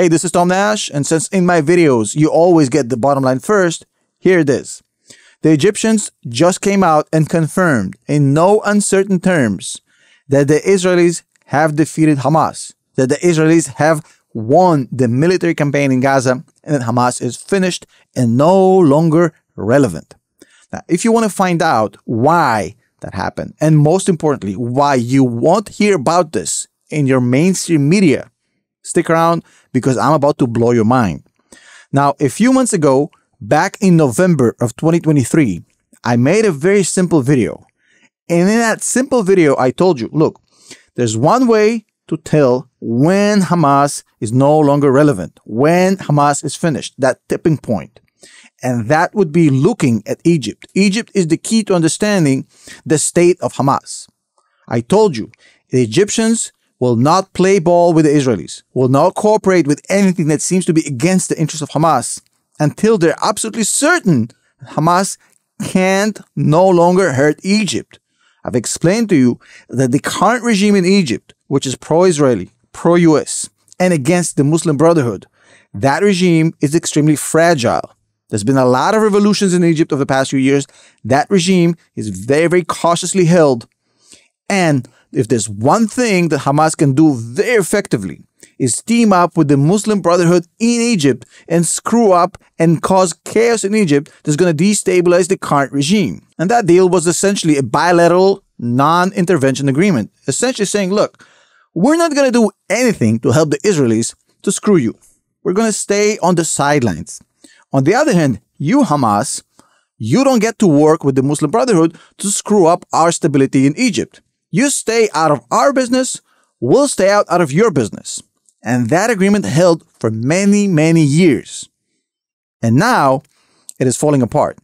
Hey, this is Tom Nash, and since in my videos you always get the bottom line first, here it is. The Egyptians just came out and confirmed in no uncertain terms that the Israelis have defeated Hamas, that the Israelis have won the military campaign in Gaza, and that Hamas is finished and no longer relevant. Now, if you want to find out why that happened, and most importantly, why you won't hear about this in your mainstream media, stick around because I'm about to blow your mind. Now, a few months ago, back in November of 2023, I made a very simple video. And in that simple video, I told you, look, there's one way to tell when Hamas is no longer relevant, when Hamas is finished, that tipping point. And that would be looking at Egypt. Egypt is the key to understanding the state of Hamas. I told you, the Egyptians will not play ball with the Israelis, will not cooperate with anything that seems to be against the interests of Hamas until they're absolutely certain Hamas can't no longer hurt Egypt. I've explained to you that the current regime in Egypt, which is pro-Israeli, pro-US, and against the Muslim Brotherhood, that regime is extremely fragile. There's been a lot of revolutions in Egypt over the past few years. That regime is very, very cautiously held. And if there's one thing that Hamas can do very effectively, is team up with the Muslim Brotherhood in Egypt and screw up and cause chaos in Egypt that's going to destabilize the current regime. And that deal was essentially a bilateral non intervention agreement, essentially saying, look, we're not going to do anything to help the Israelis to screw you. We're going to stay on the sidelines. On the other hand, you, Hamas, you don't get to work with the Muslim Brotherhood to screw up our stability in Egypt. You stay out of our business, we'll stay out, out of your business. And that agreement held for many, many years. And now it is falling apart.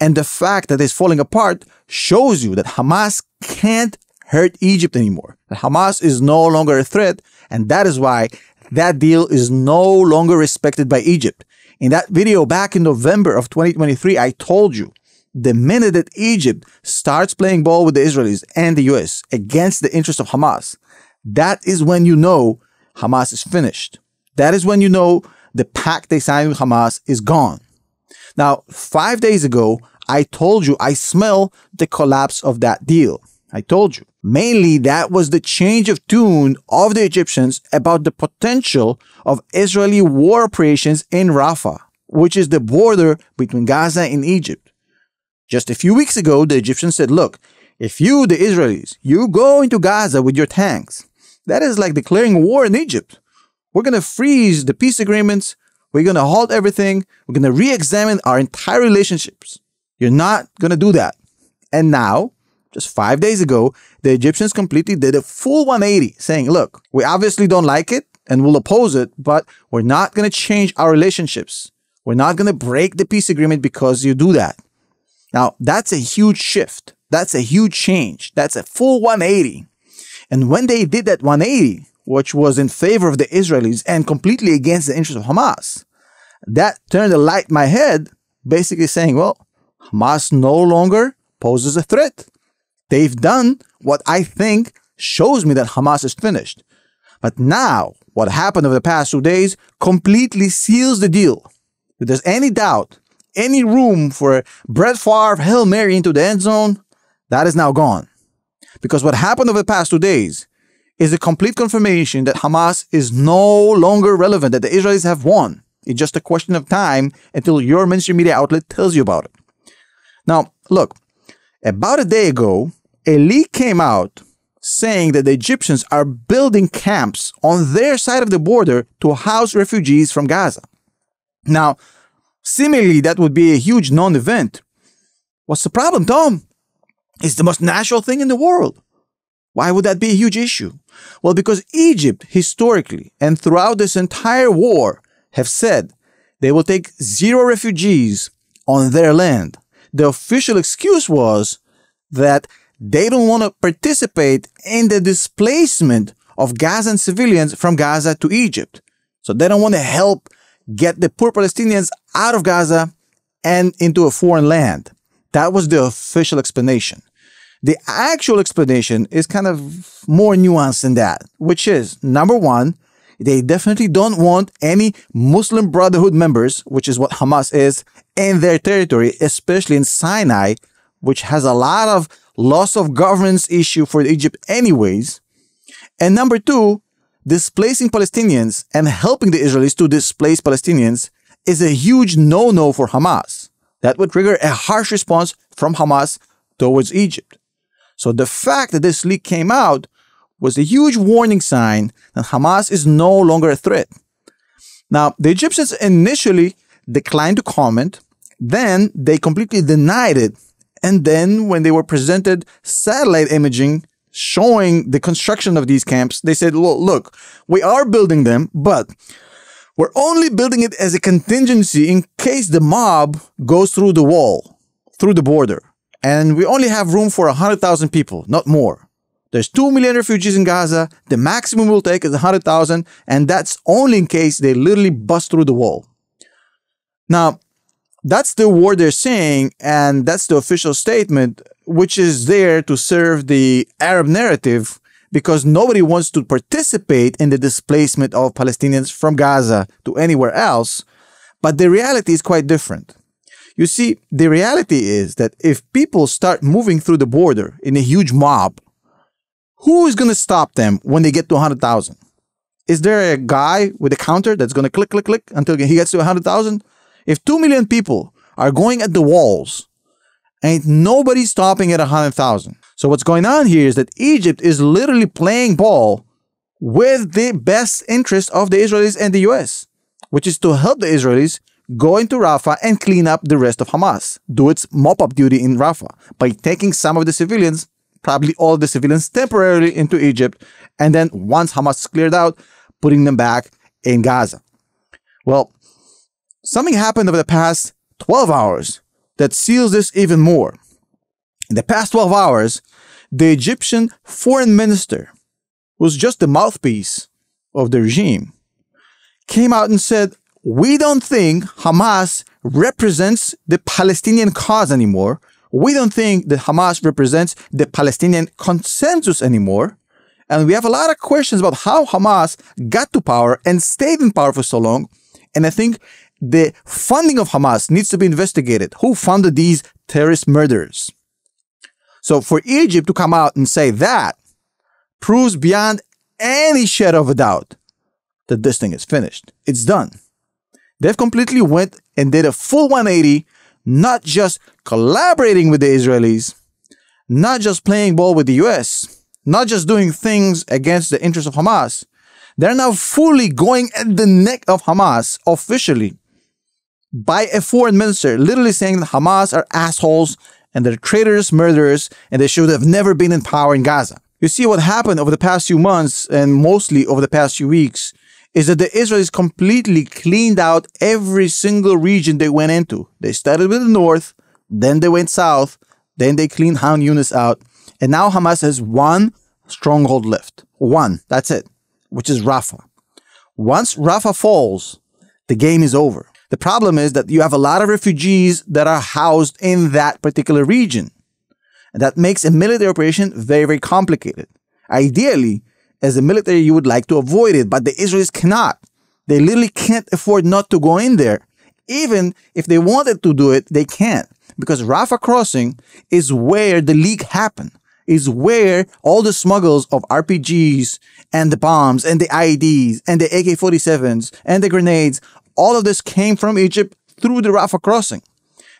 And the fact that it's falling apart shows you that Hamas can't hurt Egypt anymore. That Hamas is no longer a threat. And that is why that deal is no longer respected by Egypt. In that video back in November of 2023, I told you the minute that Egypt starts playing ball with the Israelis and the US against the interests of Hamas, that is when you know Hamas is finished. That is when you know the pact they signed with Hamas is gone. Now, five days ago, I told you I smell the collapse of that deal. I told you. Mainly, that was the change of tune of the Egyptians about the potential of Israeli war operations in Rafah, which is the border between Gaza and Egypt. Just a few weeks ago, the Egyptians said, look, if you, the Israelis, you go into Gaza with your tanks, that is like declaring war in Egypt. We're going to freeze the peace agreements. We're going to halt everything. We're going to re examine our entire relationships. You're not going to do that. And now, just five days ago, the Egyptians completely did a full 180, saying, look, we obviously don't like it and we'll oppose it, but we're not going to change our relationships. We're not going to break the peace agreement because you do that. Now, that's a huge shift. That's a huge change. That's a full 180. And when they did that 180, which was in favor of the Israelis and completely against the interests of Hamas, that turned a light in my head, basically saying, well, Hamas no longer poses a threat. They've done what I think shows me that Hamas is finished. But now, what happened over the past two days completely seals the deal. If there's any doubt any room for Brett Favre Hail Mary into the end zone, that is now gone. Because what happened over the past two days is a complete confirmation that Hamas is no longer relevant, that the Israelis have won. It's just a question of time until your mainstream media outlet tells you about it. Now, look, about a day ago, a leak came out saying that the Egyptians are building camps on their side of the border to house refugees from Gaza. Now, Seemingly, that would be a huge non event. What's the problem, Tom? It's the most natural thing in the world. Why would that be a huge issue? Well, because Egypt, historically and throughout this entire war, have said they will take zero refugees on their land. The official excuse was that they don't want to participate in the displacement of Gazan civilians from Gaza to Egypt. So they don't want to help get the poor Palestinians out of Gaza and into a foreign land. That was the official explanation. The actual explanation is kind of more nuanced than that, which is number one, They definitely don't want any Muslim Brotherhood members, which is what Hamas is, in their territory, especially in Sinai, which has a lot of loss of governance issue for Egypt anyways. And number two, displacing Palestinians and helping the Israelis to displace Palestinians is a huge no-no for Hamas. That would trigger a harsh response from Hamas towards Egypt. So the fact that this leak came out was a huge warning sign that Hamas is no longer a threat. Now, the Egyptians initially declined to comment, then they completely denied it. And then, when they were presented satellite imaging showing the construction of these camps, they said, well, look, we are building them, but we're only building it as a contingency in case the mob goes through the wall, through the border. And we only have room for 100,000 people, not more. There's 2 million refugees in Gaza. The maximum we'll take is 100,000, and that's only in case they literally bust through the wall. Now, that's the word they're saying, and that's the official statement, which is there to serve the Arab narrative because nobody wants to participate in the displacement of Palestinians from Gaza to anywhere else. But the reality is quite different. You see, the reality is that if people start moving through the border in a huge mob, who is going to stop them when they get to 100,000? Is there a guy with a counter that's going to click, click, click until he gets to 100,000? If 2 million people are going at the walls, ain't nobody stopping at 100,000. So what's going on here is that Egypt is literally playing ball with the best interest of the Israelis and the US, which is to help the Israelis go into Rafah and clean up the rest of Hamas, do its mop up duty in Rafah by taking some of the civilians, probably all the civilians, temporarily into Egypt, and then once Hamas is cleared out, putting them back in Gaza. Well, something happened over the past 12 hours that seals this even more. In the past 12 hours, the Egyptian foreign minister, who's just the mouthpiece of the regime, came out and said, we don't think Hamas represents the Palestinian cause anymore. We don't think that Hamas represents the Palestinian consensus anymore. And we have a lot of questions about how Hamas got to power and stayed in power for so long. And I think the funding of Hamas needs to be investigated. Who funded these terrorist murders? So for Egypt to come out and say that proves beyond any shadow of a doubt that this thing is finished. It's done. They've completely went and did a full 180, not just collaborating with the Israelis, not just playing ball with the US, not just doing things against the interests of Hamas. They're now fully going at the neck of Hamas officially by a foreign minister, literally saying that Hamas are assholes and they're traitors, murderers, and they should have never been in power in Gaza. You see what happened over the past few months and mostly over the past few weeks is that the Israelis completely cleaned out every single region they went into. They started with the north, then they went south, then they cleaned Han Yunis out, and now Hamas has one stronghold left. One, that's it, which is Rafah. Once Rafah falls, the game is over. The problem is that you have a lot of refugees that are housed in that particular region. And that makes a military operation very, very complicated. Ideally, as a military, you would like to avoid it, but the Israelis cannot. They literally can't afford not to go in there. Even if they wanted to do it, they can't. Because Rafah crossing is where the leak happened, is where all the smuggles of RPGs and the bombs and the IEDs and the AK 47s and the grenades, all of this came from Egypt through the Rafah crossing.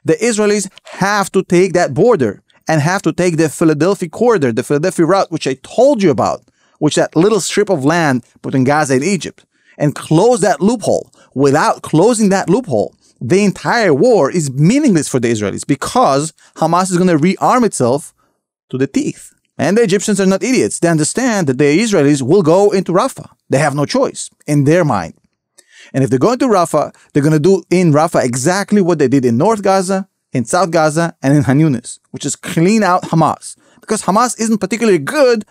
The Israelis have to take that border and have to take the Philadelphia corridor, the Philadelphia route, which I told you about which that little strip of land between Gaza and Egypt, and close that loophole. Without closing that loophole, the entire war is meaningless for the Israelis because Hamas is going to rearm itself to the teeth. And the Egyptians are not idiots. They understand that the Israelis will go into Rafah. They have no choice in their mind. And if they're going to Rafah, they're going to do in Rafah exactly what they did in North Gaza, in South Gaza, and in Han Yunis, which is clean out Hamas. Because Hamas isn't particularly good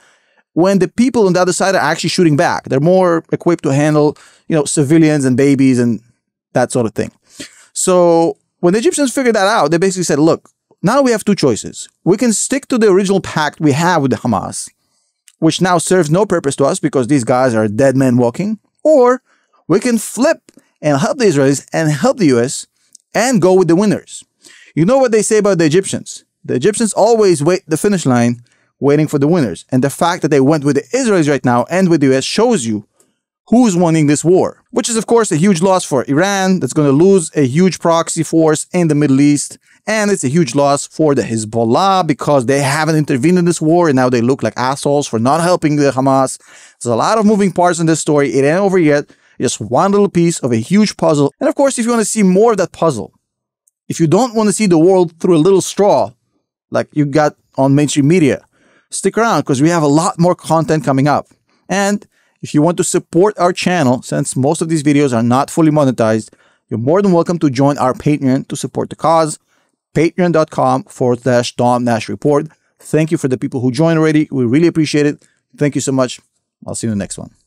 when the people on the other side are actually shooting back. They're more equipped to handle, you know, civilians and babies and that sort of thing. So when the Egyptians figured that out, they basically said, look, now we have two choices. We can stick to the original pact we have with the Hamas, which now serves no purpose to us because these guys are dead men walking, or we can flip and help the Israelis and help the US and go with the winners. You know what they say about the Egyptians? The Egyptians always wait the finish line waiting for the winners. And the fact that they went with the Israelis right now and with the US shows you who's winning this war, which is, of course, a huge loss for Iran that's going to lose a huge proxy force in the Middle East. And it's a huge loss for the Hezbollah because they haven't intervened in this war and now they look like assholes for not helping the Hamas. There's a lot of moving parts in this story. It ain't over yet. Just one little piece of a huge puzzle. And of course, if you want to see more of that puzzle, if you don't want to see the world through a little straw, like you got on mainstream media, stick around because we have a lot more content coming up. And if you want to support our channel, since most of these videos are not fully monetized, you're more than welcome to join our Patreon to support the cause. Patreon.com forward slash Tom Nash Report. Thank you for the people who joined already. We really appreciate it. Thank you so much. I'll see you in the next one.